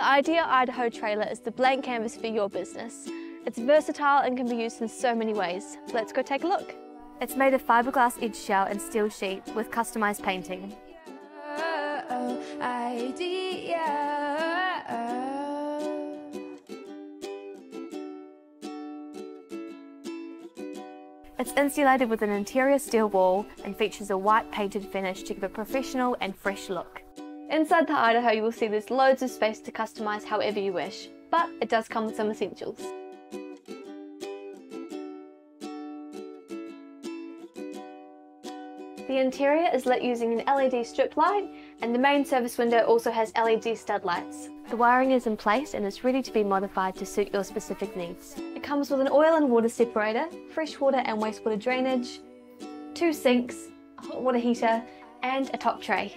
Idiya Idaho trailer is the blank canvas for your business. It's versatile and can be used in so many ways. Let's go take a look. It's made of fiberglass edge shell and steel sheet with customized painting. It's insulated with an interior steel wall and features a white painted finish to give a professional and fresh look. Inside the Idaho you will see there's loads of space to customise however you wish, but it does come with some essentials. The interior is lit using an LED strip light and the main service window also has LED stud lights. The wiring is in place and is ready to be modified to suit your specific needs. It comes with an oil and water separator, freshwater and wastewater drainage, two sinks, a hot water heater and a top tray.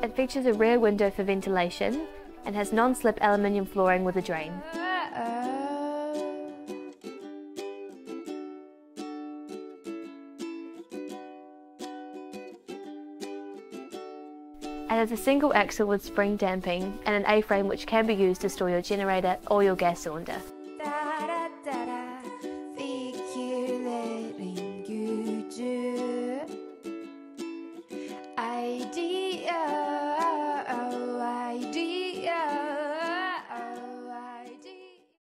It features a rear window for ventilation and has non-slip aluminium flooring with a drain. It has a single axle with spring damping and an A-frame which can be used to store your generator or your gas cylinder.